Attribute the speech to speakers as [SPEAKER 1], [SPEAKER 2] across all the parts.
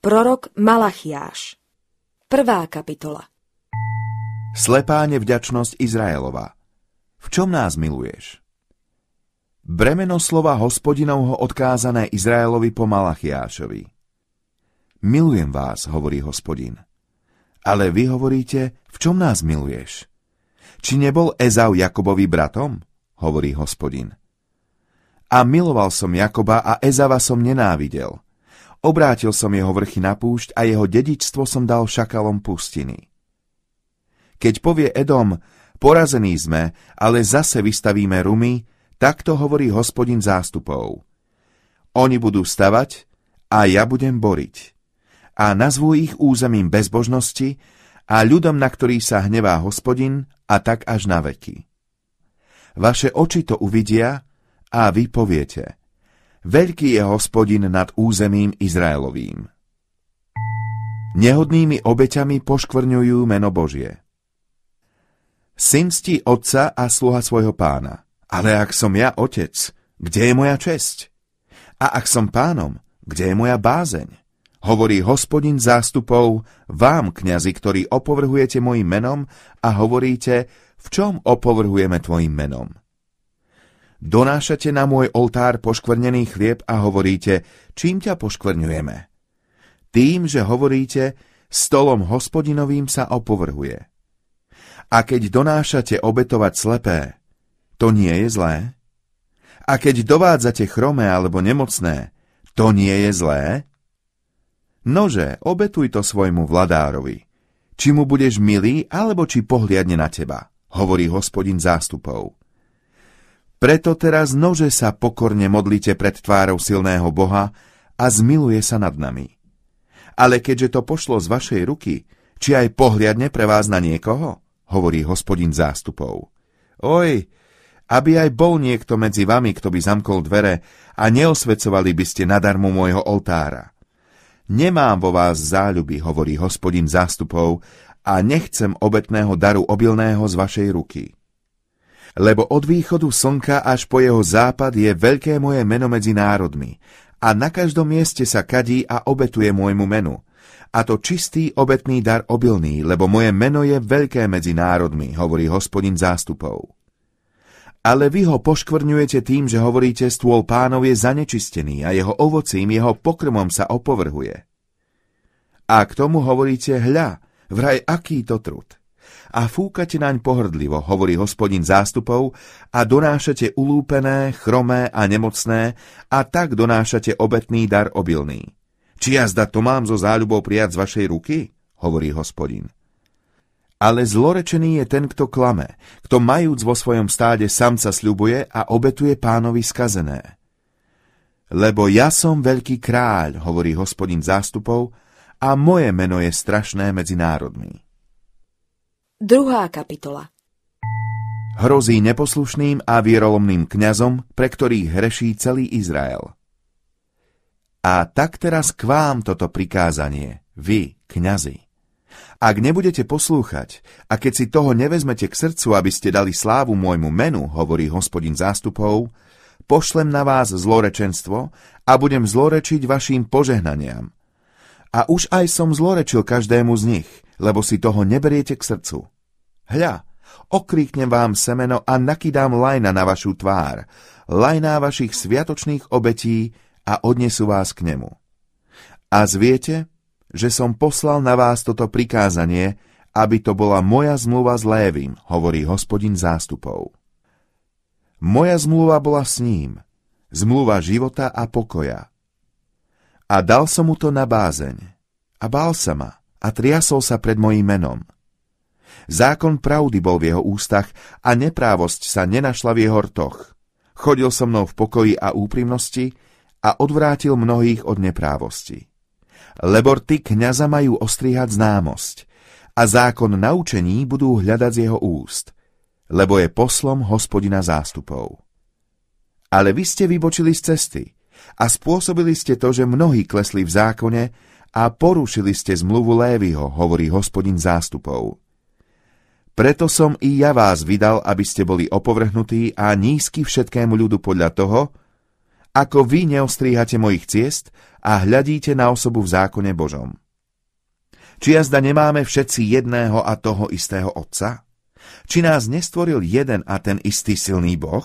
[SPEAKER 1] Prorok Malachiáš Prvá kapitola
[SPEAKER 2] Slepá nevďačnosť Izraelova. V čom nás miluješ? Bremeno slova hospodinovho odkázané Izraelovi po Malachiášovi. Milujem vás, hovorí hospodin. Ale vy hovoríte, v čom nás miluješ? Či nebol Ezau Jakobovi bratom? Hovorí hospodin. A miloval som Jakoba a Ezava som nenávidel. Obrátil som jeho vrchy na púšť a jeho dedičstvo som dal šakalom pustiny. Keď povie Edom, porazení sme, ale zase vystavíme rumy, takto hovorí hospodin zástupov. Oni budú stavať a ja budem boriť. A nazvú ich územím bezbožnosti a ľudom, na ktorý sa hnevá hospodin, a tak až na veky. Vaše oči to uvidia a vy poviete, veľký je hospodin nad územím Izraelovým. Nehodnými obeťami poškvrňujú meno Božie. Syn ctí otca a sluha svojho pána. Ale ak som ja otec, kde je moja česť? A ak som pánom, kde je moja bázeň? Hovorí hospodin zástupov, vám, kňazi, ktorí opovrhujete mojim menom a hovoríte, v čom opovrhujeme tvojim menom? Donášate na môj oltár poškvrnený chlieb a hovoríte, čím ťa poškvrňujeme? Tým, že hovoríte, stolom hospodinovým sa opovrhuje. A keď donášate obetovať slepé, to nie je zlé? A keď dovádzate chromé alebo nemocné, to nie je zlé? Nože, obetuj to svojmu vladárovi. Či mu budeš milý, alebo či pohliadne na teba, hovorí hospodin zástupov. Preto teraz nože sa pokorne modlite pred tvárou silného Boha a zmiluje sa nad nami. Ale keďže to pošlo z vašej ruky, či aj pohliadne pre vás na niekoho, hovorí hospodin zástupov. Oj, aby aj bol niekto medzi vami, kto by zamkol dvere a neosvecovali by ste nadarmo môjho oltára. Nemám vo vás záľuby, hovorí hospodin zástupov, a nechcem obetného daru obilného z vašej ruky lebo od východu slnka až po jeho západ je veľké moje meno medzi národmi a na každom mieste sa kadí a obetuje môjmu menu. A to čistý obetný dar obilný, lebo moje meno je veľké medzi národmi, hovorí hospodin zástupov. Ale vy ho poškvrňujete tým, že hovoríte, stôl pánov je zanečistený a jeho ovocím, jeho pokrmom sa opovrhuje. A k tomu hovoríte, hľa, vraj aký to trud a fúkate naň pohrdlivo, hovorí hospodin zástupov, a donášate ulúpené, chromé a nemocné, a tak donášate obetný dar obilný. Či jazda to mám zo záľubou prijať z vašej ruky? hovorí hospodin. Ale zlorečený je ten, kto klame, kto majúc vo svojom stáde samca sľubuje a obetuje pánovi skazené. Lebo ja som veľký kráľ, hovorí hospodin zástupov, a moje meno je strašné medzi národmi.
[SPEAKER 1] Druhá kapitola
[SPEAKER 2] Hrozí neposlušným a vierolomným kňazom, pre ktorých hreší celý Izrael. A tak teraz k vám toto prikázanie, vy, kňazi. Ak nebudete poslúchať a keď si toho nevezmete k srdcu, aby ste dali slávu môjmu menu, hovorí hospodin zástupov, pošlem na vás zlorečenstvo a budem zlorečiť vašim požehnaniam. A už aj som zlorečil každému z nich, lebo si toho neberiete k srdcu. Hľa, okríknem vám semeno a nakydám lajna na vašu tvár, lajná vašich sviatočných obetí a odnesú vás k nemu. A zviete, že som poslal na vás toto prikázanie, aby to bola moja zmluva s Lévim, hovorí hospodin zástupov. Moja zmluva bola s ním, zmluva života a pokoja. A dal som mu to na bázeň. A bál sa ma a triasol sa pred mojím menom. Zákon pravdy bol v jeho ústach a neprávosť sa nenašla v jeho rtoch. Chodil so mnou v pokoji a úprimnosti a odvrátil mnohých od neprávosti. Lebo ty kniaza majú ostrihať známosť a zákon naučení budú hľadať z jeho úst, lebo je poslom hospodina zástupov. Ale vy ste vybočili z cesty a spôsobili ste to, že mnohí klesli v zákone a porušili ste zmluvu Lévyho, hovorí hospodin zástupov. Preto som i ja vás vydal, aby ste boli opovrhnutí a nízky všetkému ľudu podľa toho, ako vy neostríhate mojich ciest a hľadíte na osobu v zákone Božom. Či jazda nemáme všetci jedného a toho istého Otca? Či nás nestvoril jeden a ten istý silný Boh?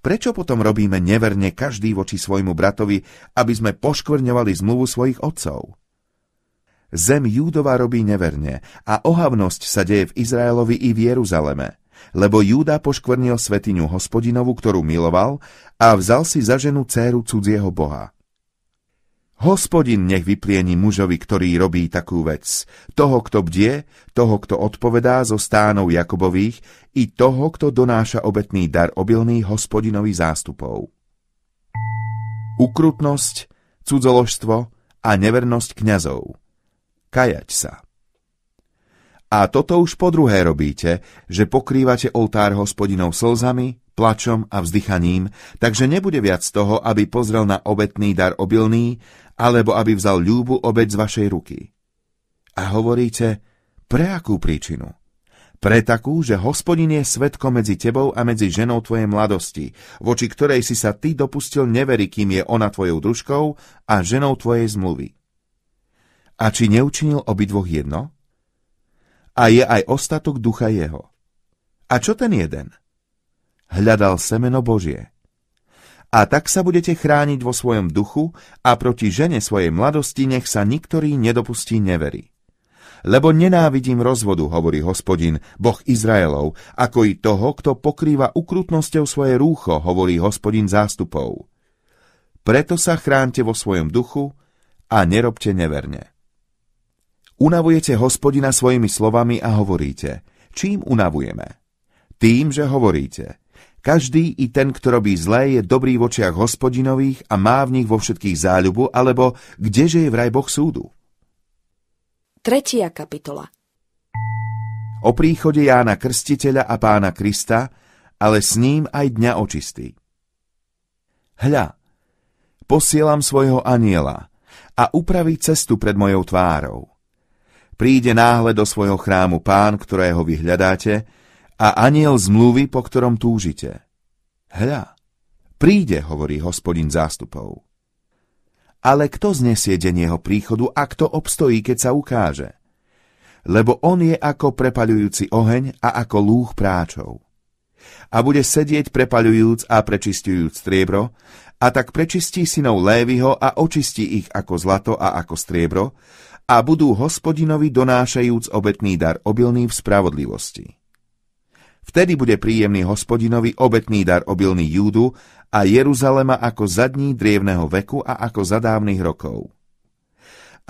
[SPEAKER 2] Prečo potom robíme neverne každý voči svojmu bratovi, aby sme poškvrňovali zmluvu svojich otcov? Zem Júdova robí neverne a ohavnosť sa deje v Izraelovi i v Jeruzaleme, lebo Júda poškvrnil svetiňu hospodinovu, ktorú miloval a vzal si za ženu céru cudzieho boha. Hospodin nech vyplieni mužovi, ktorý robí takú vec, toho, kto bdie, toho, kto odpovedá zo stánov Jakobových i toho, kto donáša obetný dar obilný hospodinovi zástupov. Ukrutnosť, cudzoložstvo a nevernosť kňazov. Kajať sa. A toto už po druhé robíte, že pokrývate oltár hospodinov slzami, plačom a vzdychaním, takže nebude viac toho, aby pozrel na obetný dar obilný, alebo aby vzal ľúbu obeď z vašej ruky. A hovoríte, pre akú príčinu? Pre takú, že hospodin je svetko medzi tebou a medzi ženou tvojej mladosti, voči ktorej si sa ty dopustil nevery, kým je ona tvojou družkou a ženou tvojej zmluvy. A či neučinil obidvoch jedno? A je aj ostatok ducha jeho. A čo ten jeden? Hľadal semeno Božie a tak sa budete chrániť vo svojom duchu a proti žene svojej mladosti nech sa niktorý nedopustí neverí. Lebo nenávidím rozvodu, hovorí hospodin, boh Izraelov, ako i toho, kto pokrýva ukrutnosťou svoje rúcho, hovorí hospodin zástupov. Preto sa chránte vo svojom duchu a nerobte neverne. Unavujete hospodina svojimi slovami a hovoríte, čím unavujeme? Tým, že hovoríte, každý i ten, kto robí zlé, je dobrý v očiach hospodinových a má v nich vo všetkých záľubu, alebo kdeže je vraj Boh súdu?
[SPEAKER 1] Tretia kapitola
[SPEAKER 2] O príchode Jána Krstiteľa a pána Krista, ale s ním aj dňa očistý. Hľa, posielam svojho aniela a upraví cestu pred mojou tvárou. Príde náhle do svojho chrámu pán, ktorého vy hľadáte, a aniel zmluvy, po ktorom túžite. Hľa, príde, hovorí hospodin zástupov. Ale kto znesie deň jeho príchodu a kto obstojí, keď sa ukáže? Lebo on je ako prepaľujúci oheň a ako lúh práčov. A bude sedieť prepaľujúc a prečistujúc striebro, a tak prečistí synov Lévyho a očistí ich ako zlato a ako striebro, a budú hospodinovi donášajúc obetný dar obilný v spravodlivosti. Vtedy bude príjemný hospodinovi obetný dar obilný Júdu a Jeruzalema ako zadní drievného veku a ako zadávnych rokov.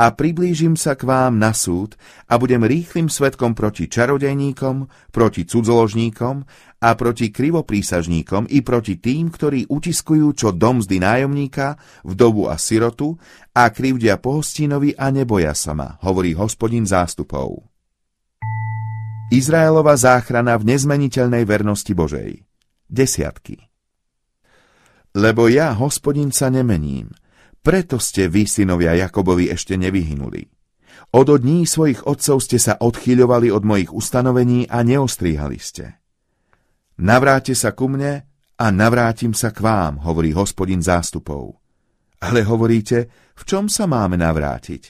[SPEAKER 2] A priblížim sa k vám na súd a budem rýchlým svetkom proti čarodejníkom, proti cudzoložníkom a proti krivoprísažníkom i proti tým, ktorí utiskujú čo dom zdy nájomníka, vdovu a sirotu a krivdia pohostínovi a neboja sama, hovorí hospodin zástupov. Izraelova záchrana v nezmeniteľnej vernosti Božej. Desiatky. Lebo ja, hospodin, sa nemením, preto ste vy, synovia Jakobovi, ešte nevyhynuli. Od dní svojich otcov ste sa odchyľovali od mojich ustanovení a neostríhali ste. Navráte sa ku mne a navrátim sa k vám, hovorí hospodin zástupov. Ale hovoríte, v čom sa máme navrátiť?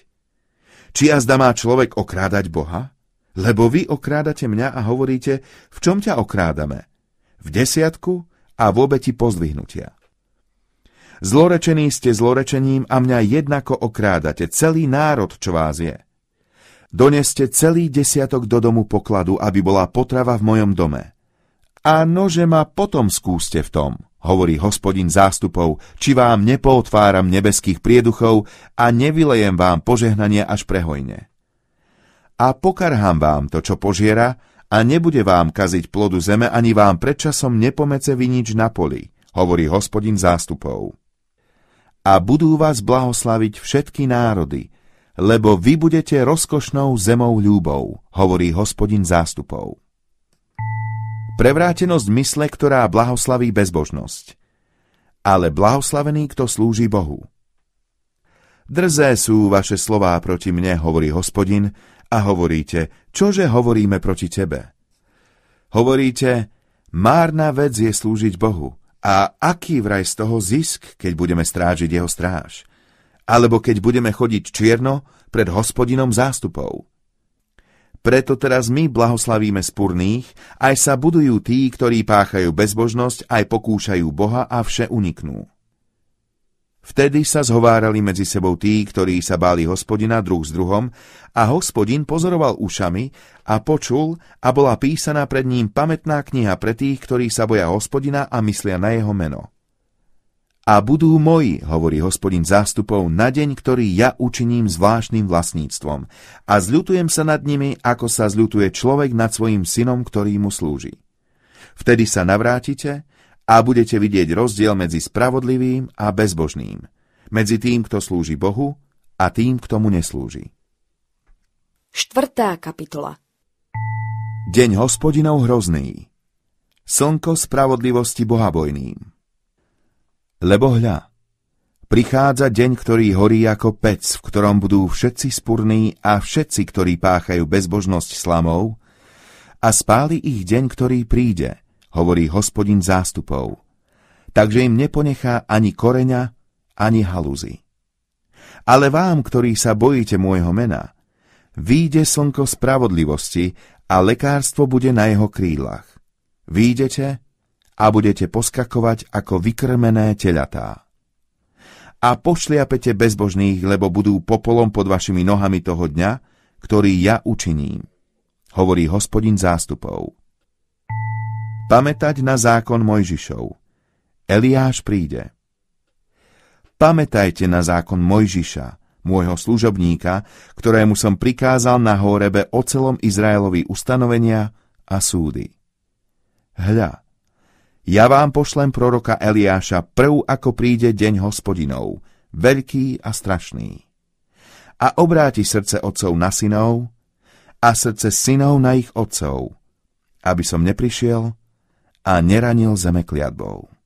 [SPEAKER 2] Či azda má človek okrádať Boha? Lebo vy okrádate mňa a hovoríte, v čom ťa okrádame? V desiatku a v obeti pozdvihnutia. Zlorečení ste zlorečením a mňa jednako okrádate, celý národ, čo vás je. Doneste celý desiatok do domu pokladu, aby bola potrava v mojom dome. A nože ma potom skúste v tom, hovorí hospodin zástupov, či vám nepootváram nebeských prieduchov a nevylejem vám požehnanie až prehojne a pokarhám vám to, čo požiera, a nebude vám kaziť plodu zeme, ani vám predčasom nepomece vinič na poli, hovorí hospodin zástupov. A budú vás blahoslaviť všetky národy, lebo vy budete rozkošnou zemou ľúbou, hovorí hospodin zástupov. Prevrátenosť mysle, ktorá blahoslaví bezbožnosť. Ale blahoslavený, kto slúži Bohu. Drzé sú vaše slová proti mne, hovorí hospodin, a hovoríte, čože hovoríme proti tebe? Hovoríte, márna vec je slúžiť Bohu A aký vraj z toho zisk, keď budeme strážiť jeho stráž? Alebo keď budeme chodiť čierno pred hospodinom zástupov? Preto teraz my blahoslavíme spurných, aj sa budujú tí, ktorí páchajú bezbožnosť, aj pokúšajú Boha a vše uniknú. Vtedy sa zhovárali medzi sebou tí, ktorí sa báli hospodina druh s druhom a hospodin pozoroval ušami a počul a bola písaná pred ním pamätná kniha pre tých, ktorí sa boja hospodina a myslia na jeho meno. A budú moji, hovorí hospodin zástupov, na deň, ktorý ja učiním zvláštnym vlastníctvom. A zľutujem sa nad nimi, ako sa zľutuje človek nad svojim synom, ktorý mu slúži. Vtedy sa navrátite a budete vidieť rozdiel medzi spravodlivým a bezbožným, medzi tým, kto slúži Bohu a tým, kto mu neslúži.
[SPEAKER 1] Štvrtá kapitola.
[SPEAKER 2] Deň hospodinov hrozný. Slnko spravodlivosti bohabojným lebo hľa, prichádza deň, ktorý horí ako pec, v ktorom budú všetci spurní a všetci, ktorí páchajú bezbožnosť slamov, a spáli ich deň, ktorý príde, hovorí hospodin zástupov. Takže im neponechá ani koreňa, ani haluzy. Ale vám, ktorí sa bojíte môjho mena, výjde slnko spravodlivosti a lekárstvo bude na jeho krílach. Výjdete a budete poskakovať ako vykrmené teľatá. A pošliapete bezbožných, lebo budú popolom pod vašimi nohami toho dňa, ktorý ja učiním, hovorí hospodin zástupov. Pamätať na zákon Mojžišov. Eliáš príde. Pamätajte na zákon Mojžiša, môjho služobníka, ktorému som prikázal na hórebe o celom Izraelovi ustanovenia a súdy. Hľa, ja vám pošlem proroka Eliáša prv, ako príde deň hospodinov, veľký a strašný. A obráti srdce otcov na synov a srdce synov na ich otcov, aby som neprišiel a neranil zeme kliatbou.